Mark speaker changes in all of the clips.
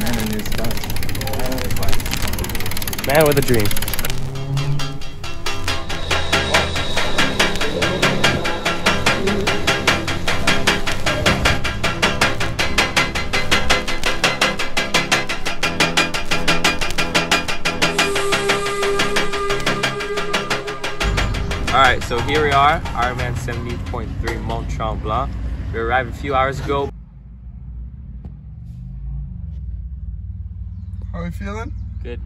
Speaker 1: man in his.
Speaker 2: Man with a dream. Alright, so here we are, Ironman 70.3 Mont Tremblant. We arrived a few hours ago.
Speaker 1: How are we feeling?
Speaker 2: Good.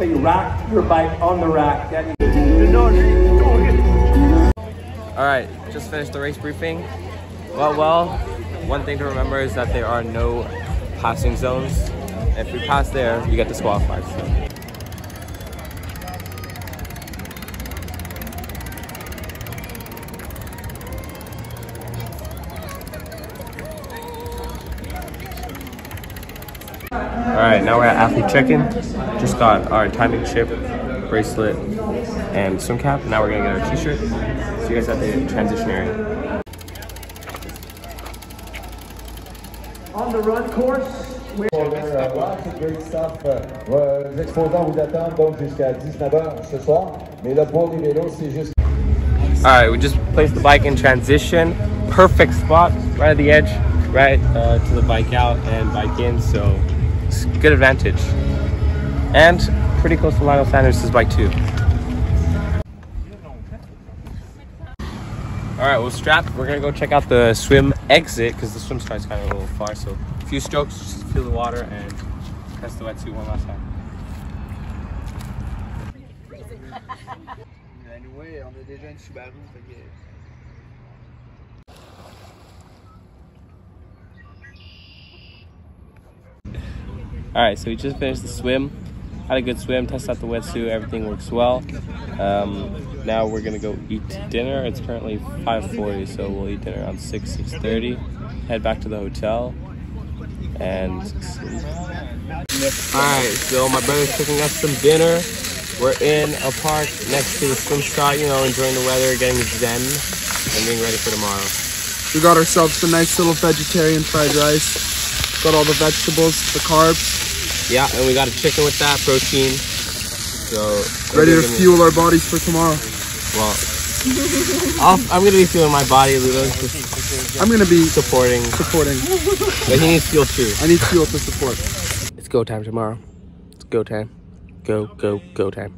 Speaker 3: You your bike on the rack.
Speaker 2: Alright, just finished the race briefing. Well, well, one thing to remember is that there are no passing zones. If we pass there, you get disqualified. So. Alright, now we're at athlete check-in. Just got our timing chip, bracelet, and swim cap. Now we're gonna get our t-shirt. See you guys at the transition area.
Speaker 3: on the run course.
Speaker 4: Pour leur avoir, c'est great stuff. Euh, les exposants vous attendent donc jusqu'à 19h ce soir. Mais là, pour les vélos, c'est juste
Speaker 2: Alright, we just placed the bike in transition. Perfect spot, right at the edge, right uh, to the bike out and bike in, so it's good advantage. And pretty close to Lionel Sanders' bike too. Alright, well strapped. We're gonna go check out the swim exit because the swim start's kind of a little far. So a few strokes, just feel the water and test the wetsuit one last time.
Speaker 1: Anyway, on a déjà une Subaru, fait que...
Speaker 2: Alright, so we just finished the swim. Had a good swim, tested out the wetsuit, everything works well. Um, now we're gonna go eat dinner. It's currently 5.40, so we'll eat dinner around 6, 6.30. Head back to the hotel and sleep. Alright, so my brother's cooking us some dinner. We're in a park next to the swim spot, you know, enjoying the weather, getting zen, and being ready for tomorrow.
Speaker 1: We got ourselves a nice little vegetarian fried rice. Got all the vegetables, the carbs,
Speaker 2: Yeah, and we got a chicken with that, protein. So
Speaker 1: ready to
Speaker 2: we're
Speaker 1: fuel our bodies for tomorrow.
Speaker 2: Well, I'll, I'm gonna be feeling my body, Ludo's just
Speaker 1: I'm gonna be
Speaker 2: supporting,
Speaker 1: supporting.
Speaker 2: but he needs fuel too.
Speaker 1: I need fuel to support.
Speaker 2: It's go time tomorrow. It's go time. Go, go, go time.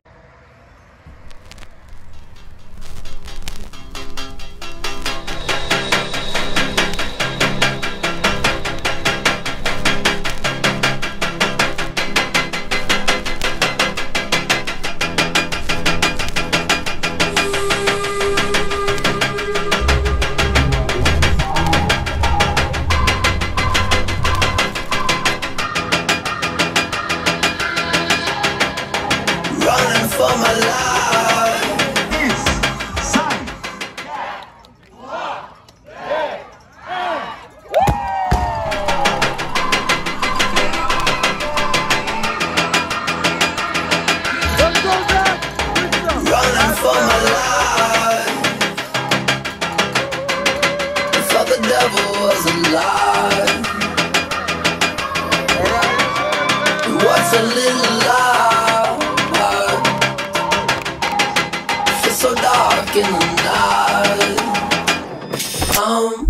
Speaker 5: For my life. Running for my life. Thought the devil was alive. What's a little lie? inundar. Um.